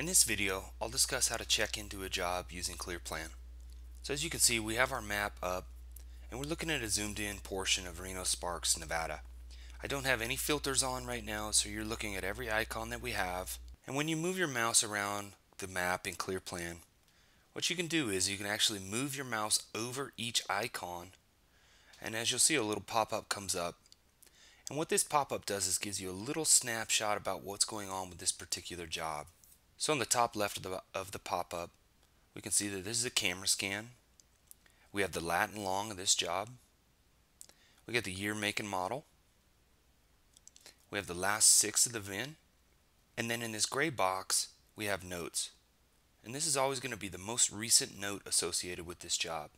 In this video, I'll discuss how to check into a job using ClearPlan. So as you can see, we have our map up and we're looking at a zoomed in portion of Reno Sparks, Nevada. I don't have any filters on right now, so you're looking at every icon that we have. And when you move your mouse around the map in ClearPlan, what you can do is you can actually move your mouse over each icon and as you'll see a little pop-up comes up and what this pop-up does is gives you a little snapshot about what's going on with this particular job. So on the top left of the, of the pop-up, we can see that this is a camera scan. We have the lat and long of this job. We get the year, make, and model. We have the last six of the VIN. And then in this gray box, we have notes. And this is always going to be the most recent note associated with this job.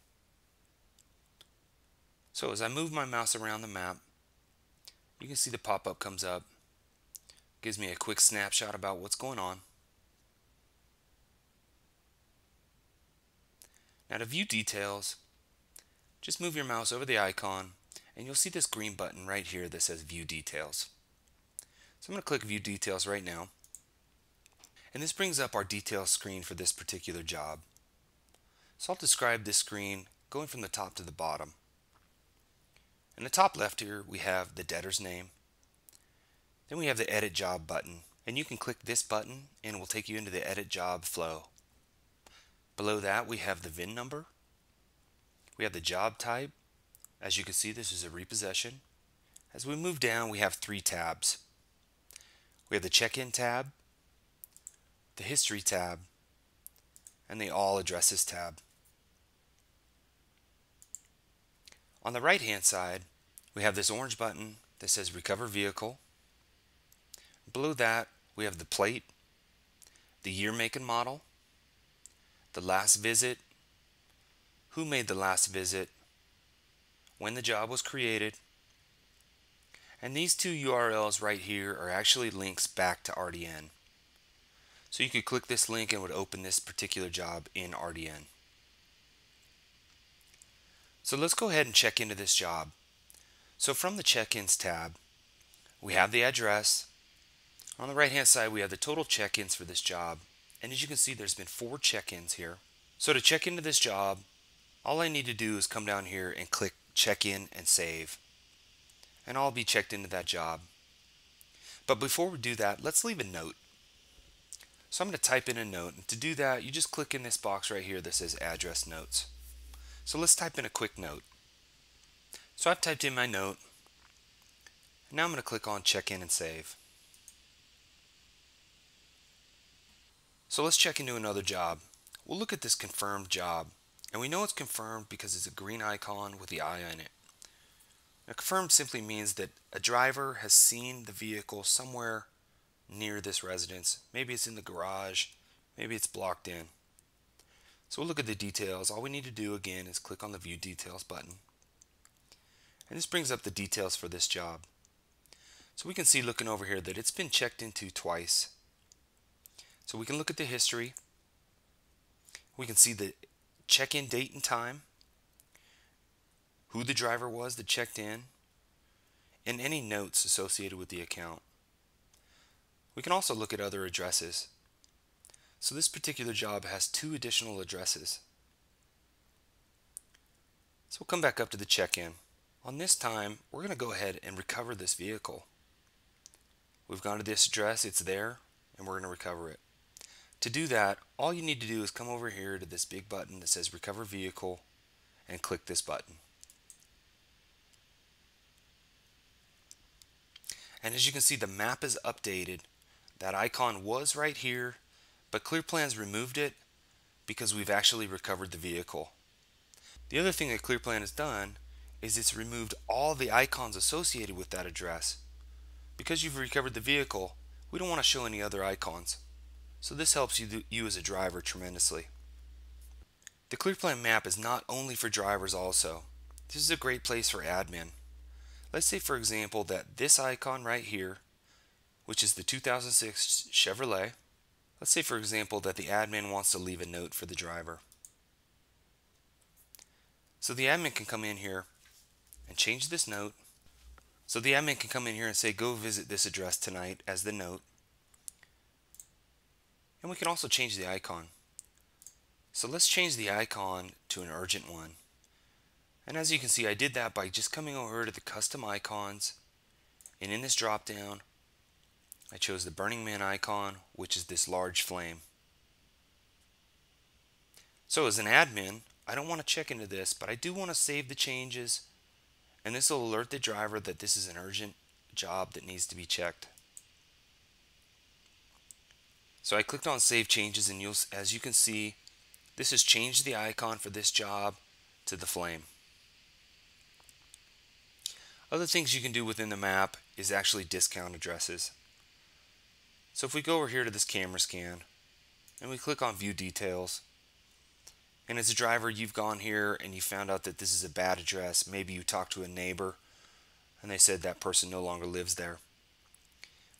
So as I move my mouse around the map, you can see the pop-up comes up. Gives me a quick snapshot about what's going on. Now to view details, just move your mouse over the icon and you'll see this green button right here that says View Details. So I'm going to click View Details right now. And this brings up our details screen for this particular job. So I'll describe this screen going from the top to the bottom. In the top left here we have the debtor's name. Then we have the Edit Job button. And you can click this button and it will take you into the Edit Job flow. Below that we have the VIN number. We have the job type. As you can see this is a repossession. As we move down we have three tabs. We have the check-in tab, the history tab, and the all addresses tab. On the right hand side we have this orange button that says recover vehicle. Below that we have the plate, the year, make, and model, the last visit, who made the last visit, when the job was created, and these two URLs right here are actually links back to RDN. So you could click this link and it would open this particular job in RDN. So let's go ahead and check into this job. So from the check-ins tab, we have the address. On the right hand side, we have the total check-ins for this job. And as you can see, there's been four check-ins here. So to check into this job, all I need to do is come down here and click check in and save. And I'll be checked into that job. But before we do that, let's leave a note. So I'm going to type in a note. And to do that, you just click in this box right here that says address notes. So let's type in a quick note. So I've typed in my note. Now I'm going to click on check in and save. So let's check into another job. We'll look at this confirmed job. And we know it's confirmed because it's a green icon with the eye in it. Now confirmed simply means that a driver has seen the vehicle somewhere near this residence. Maybe it's in the garage, maybe it's blocked in. So we'll look at the details. All we need to do again is click on the View Details button. And this brings up the details for this job. So we can see looking over here that it's been checked into twice. So we can look at the history. We can see the check-in date and time, who the driver was that checked in, and any notes associated with the account. We can also look at other addresses. So this particular job has two additional addresses. So we'll come back up to the check-in. On this time, we're going to go ahead and recover this vehicle. We've gone to this address, it's there, and we're going to recover it. To do that, all you need to do is come over here to this big button that says Recover Vehicle and click this button. And as you can see, the map is updated. That icon was right here but ClearPlan's removed it because we've actually recovered the vehicle. The other thing that ClearPlan has done is it's removed all the icons associated with that address. Because you've recovered the vehicle, we don't want to show any other icons. So this helps you, you as a driver tremendously. The ClearPlan map is not only for drivers also. This is a great place for admin. Let's say for example that this icon right here, which is the 2006 Chevrolet, Let's say for example that the admin wants to leave a note for the driver. So the admin can come in here and change this note. So the admin can come in here and say go visit this address tonight as the note. And we can also change the icon. So let's change the icon to an urgent one. And as you can see, I did that by just coming over to the custom icons. And in this drop down, I chose the Burning Man icon, which is this large flame. So as an admin, I don't want to check into this, but I do want to save the changes. And this will alert the driver that this is an urgent job that needs to be checked. So I clicked on Save Changes and you'll, as you can see, this has changed the icon for this job to the flame. Other things you can do within the map is actually discount addresses. So if we go over here to this camera scan and we click on View Details, and as a driver you've gone here and you found out that this is a bad address, maybe you talked to a neighbor and they said that person no longer lives there.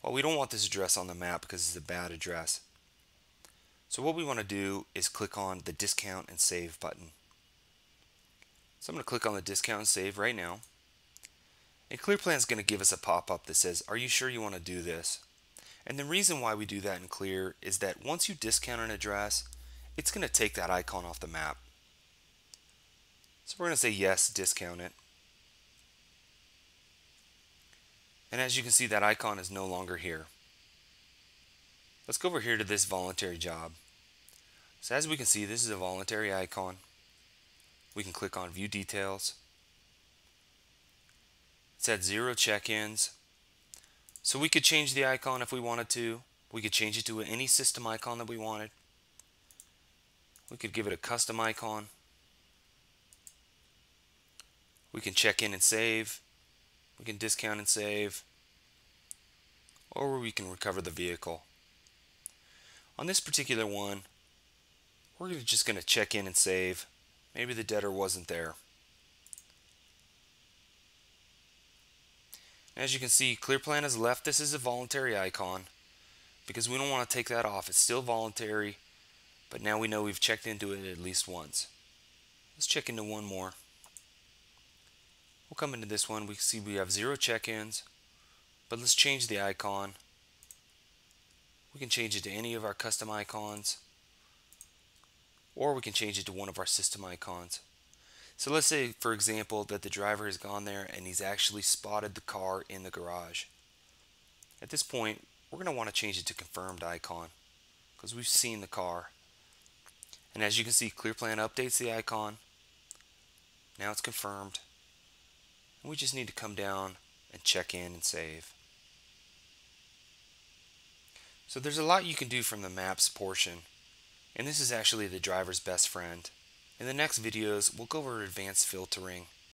Well, we don't want this address on the map because it's a bad address. So what we want to do is click on the discount and save button. So I'm going to click on the discount and save right now. And ClearPlan is going to give us a pop-up that says, are you sure you want to do this? And the reason why we do that in Clear is that once you discount an address, it's going to take that icon off the map. So we're going to say yes, discount it. And as you can see, that icon is no longer here. Let's go over here to this voluntary job. So as we can see, this is a voluntary icon. We can click on View Details. It's at zero check-ins. So we could change the icon if we wanted to. We could change it to any system icon that we wanted. We could give it a custom icon. We can check in and save. We can discount and save. Or we can recover the vehicle. On this particular one, we're just going to check in and save. Maybe the debtor wasn't there. As you can see, ClearPlan has left this as a voluntary icon because we don't want to take that off. It's still voluntary, but now we know we've checked into it at least once. Let's check into one more. We'll come into this one. We see we have zero check-ins, but let's change the icon. We can change it to any of our custom icons, or we can change it to one of our system icons. So let's say, for example, that the driver has gone there and he's actually spotted the car in the garage. At this point, we're going to want to change it to confirmed icon because we've seen the car. And as you can see, ClearPlan updates the icon. Now it's confirmed. And we just need to come down and check in and save. So there's a lot you can do from the maps portion. And this is actually the driver's best friend. In the next videos, we'll go over advanced filtering